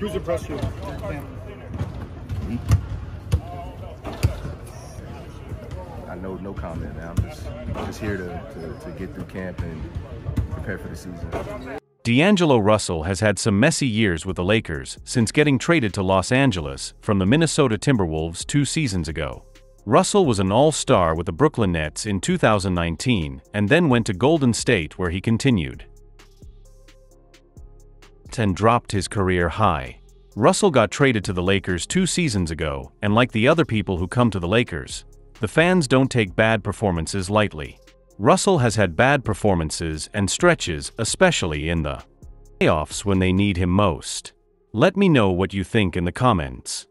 Who's impressed you? I know no comment, man. I'm just just here to, to, to get through camp and prepare for the season. D'Angelo Russell has had some messy years with the Lakers since getting traded to Los Angeles from the Minnesota Timberwolves two seasons ago. Russell was an all-star with the Brooklyn Nets in 2019 and then went to Golden State where he continued and dropped his career high. Russell got traded to the Lakers two seasons ago, and like the other people who come to the Lakers, the fans don't take bad performances lightly. Russell has had bad performances and stretches, especially in the playoffs when they need him most. Let me know what you think in the comments.